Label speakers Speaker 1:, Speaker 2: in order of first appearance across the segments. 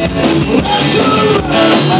Speaker 1: Let's go!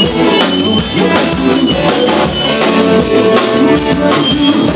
Speaker 1: Thank you.